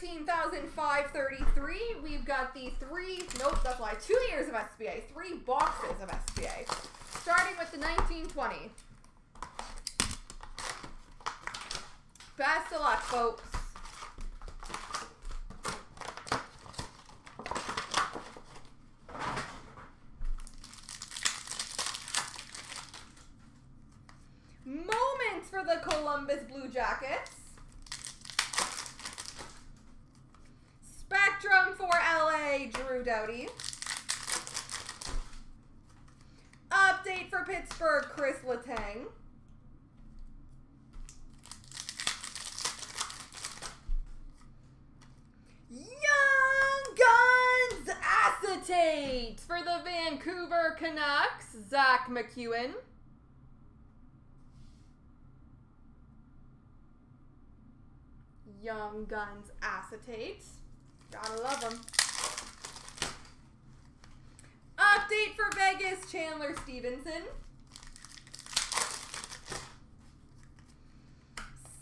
13,533. We've got the three, nope, that's why, two years of SPA, three boxes of SPA. Starting with the 1920. Best of luck, folks. Moments for the Columbus Blue Jackets. Spectrum for LA, Drew Doughty. Update for Pittsburgh, Chris Letang. Young Guns Acetate for the Vancouver Canucks, Zach MacEwen. Young Guns Acetate. Gotta love them. Update Vegas, Chandler Stephenson.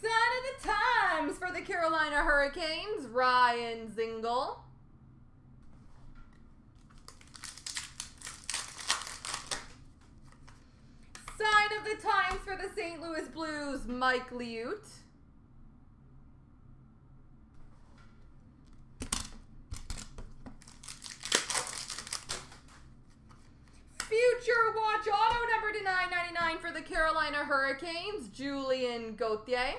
Sign of the Times for the Carolina Hurricanes, Ryan Zingle. Sign of the Times for the St. Louis Blues, Mike Liut. Future Watch Auto number to 999 for the Carolina Hurricanes, Julien Gauthier.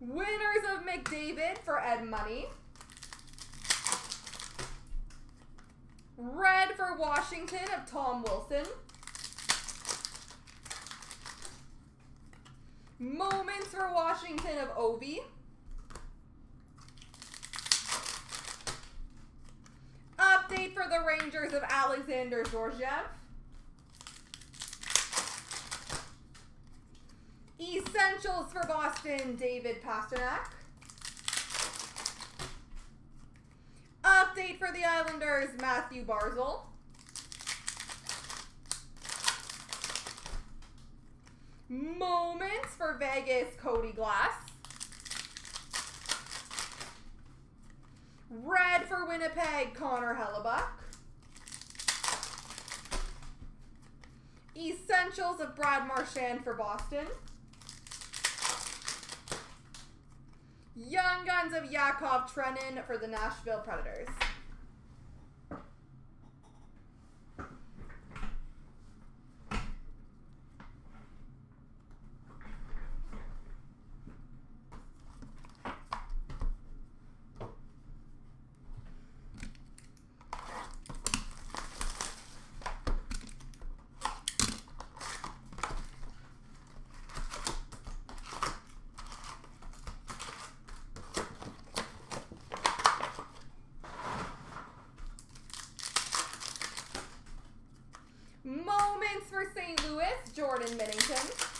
Winners of McDavid for Edmonton. Red for Washington of Tom Wilson. Moments for Washington of Ovi. Update for the Rangers of Alexander Georgiev. Essentials for Boston, David Pastrnak. Update for the Islanders, Mathew Barzal. Moments for Vegas, Cody Glass. Red for Winnipeg, Connor Hellebuyck. Essentials of Brad Marchand for Boston. Young Guns of Yakov Trenin for the Nashville Predators. Moments for St. Louis, Jordan Binnington.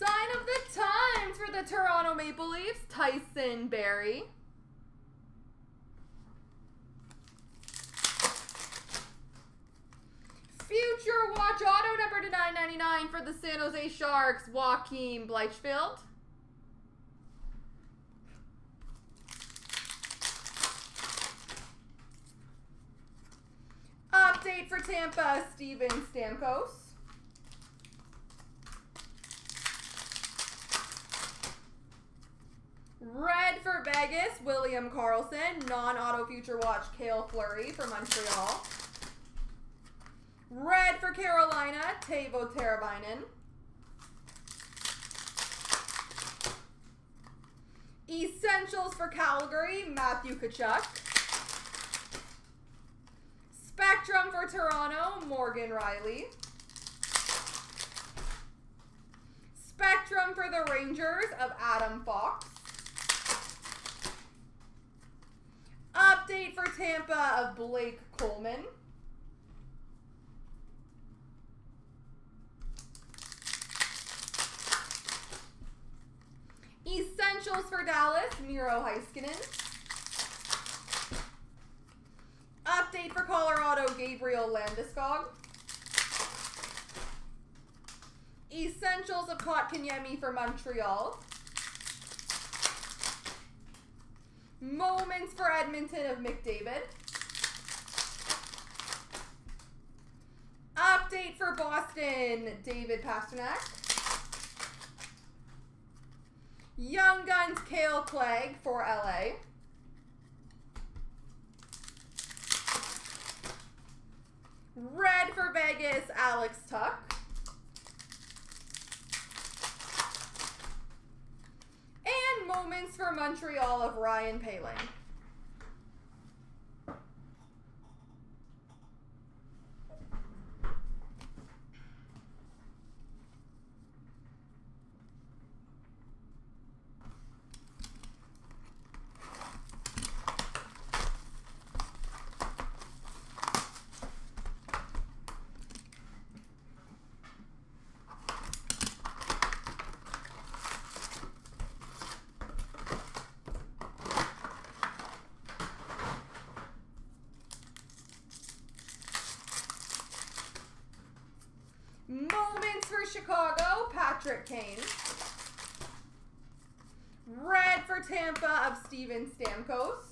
Sign of the times for the Toronto Maple Leafs, Tyson Barrie. Future Watch Auto number to 999 for the San Jose Sharks, Joaquin Blichfeld. Update for Tampa, Steven Stamkos. Red for Vegas, William Karlsson. Non-auto future watch, Cale Fleury for Montreal. Red for Carolina, Teuvo Teravainen. Essentials for Calgary, Matthew Tkachuk. Spectrum for Toronto, Morgan Rielly. Spectrum for the Rangers of Adam Fox. Update for Tampa of Blake Coleman. Essentials for Dallas, Miro Heiskanen. For Colorado, Gabriel Landeskog. Essentials of Kotkaniemi for Montreal. Moments for Edmonton of McDavid. Update for Boston, David Pastrnak. Young Guns Kale Clague for LA. Red for Vegas, Alex Tuch. And moments for Montreal of Ryan Poehling. Moments for Chicago, Patrick Kane. Red for Tampa of Steven Stamkos.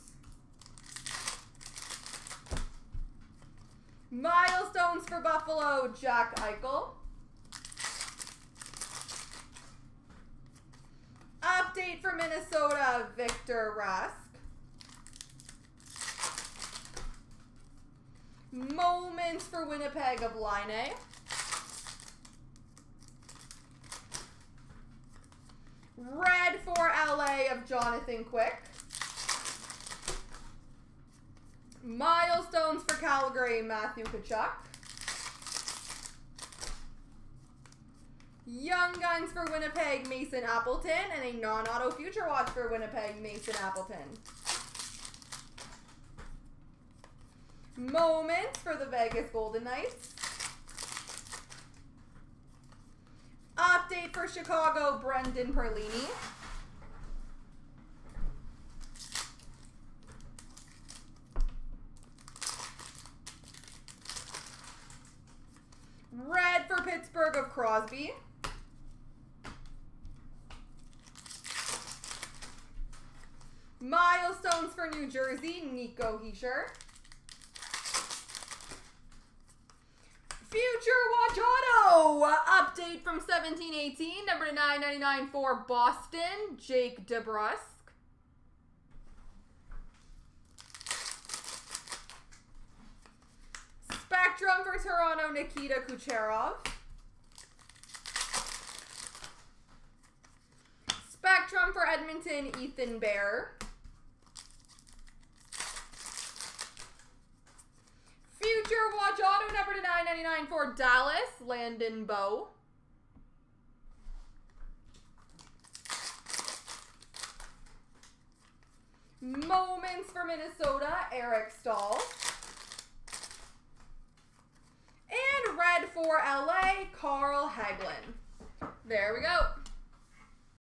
Milestones for Buffalo, Jack Eichel. Update for Minnesota, Victor Rask. Moments for Winnipeg of Laine. Red for LA of Jonathan Quick. Milestones for Calgary, Matthew Tkachuk. Young Guns for Winnipeg, Mason Appleton. And a non-auto future watch for Winnipeg, Mason Appleton. Moments for the Vegas Golden Knights. For Chicago, Brendan Perlini. Red for Pittsburgh of Crosby. Milestones for New Jersey, Nico Hischier. Future Watch Auto update from 1718, number 999 for Boston, Jake DeBrusk. Spectrum for Toronto, Nikita Kucherov. Spectrum for Edmonton, Ethan Bear. 99 for Dallas, Landon Bow. Moments for Minnesota, Eric Staal. And red for LA, Carl Hagelin. There we go.